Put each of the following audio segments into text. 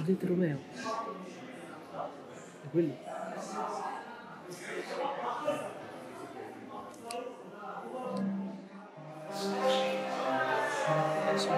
Giuseppe Romeo. È quello. Adesso mi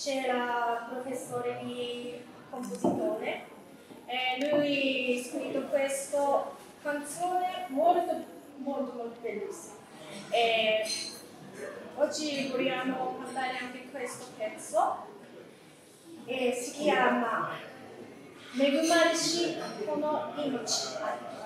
C'era professore di compositore e lui ha scritto questa canzone molto molto molto bellissima. E oggi vogliamo cantare anche questo pezzo e si chiama Megumarishi Kono Inochi.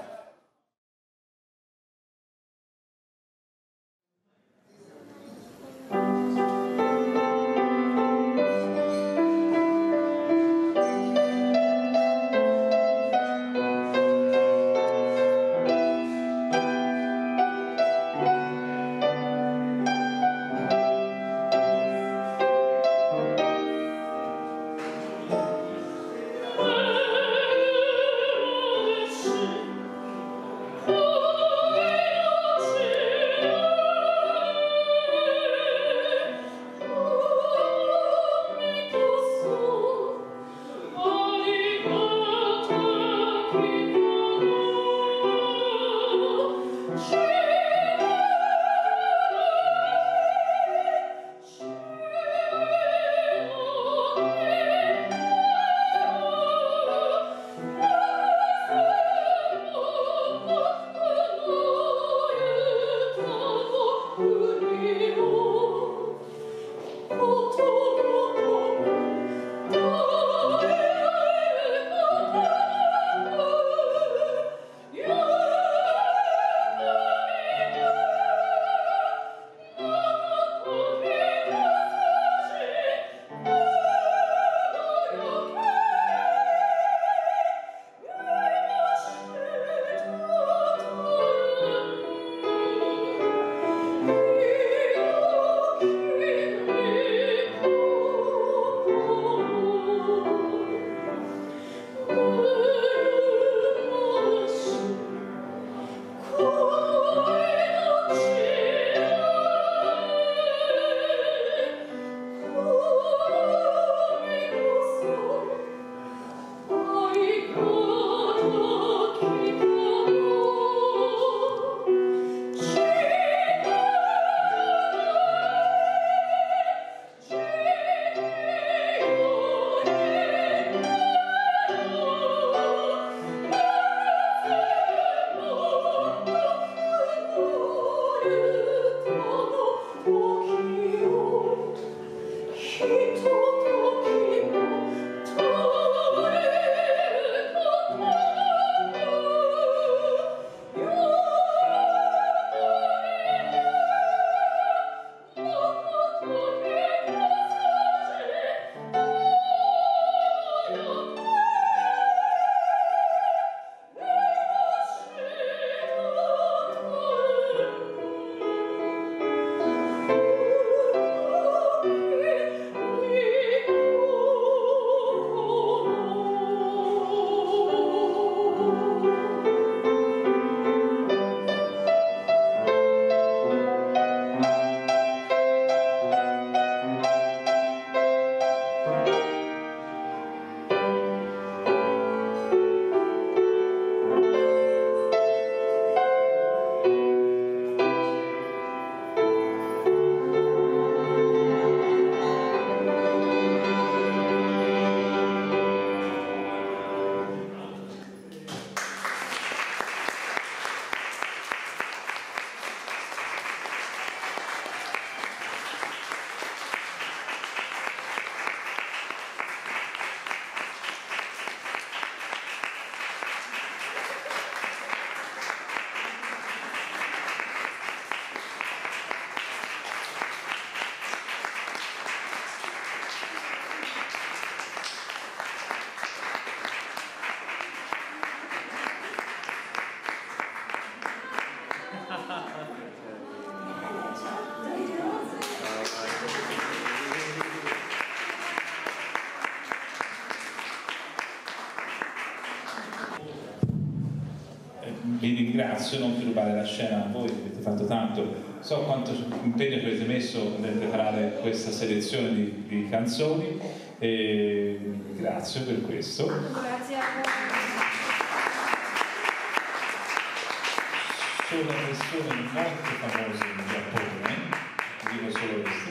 Ringrazio, non per rubare la scena a voi, avete fatto tanto, so quanto impegno che avete messo nel preparare questa selezione di, di canzoni e grazie per questo. Grazie a voi. Sono persone molto famose in Giappone, dico solo questo,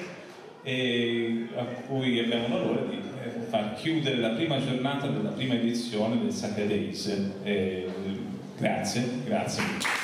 e a cui abbiamo l'onore di eh, far chiudere la prima giornata della prima edizione del Sacred Days. Eh, grazie, grazie.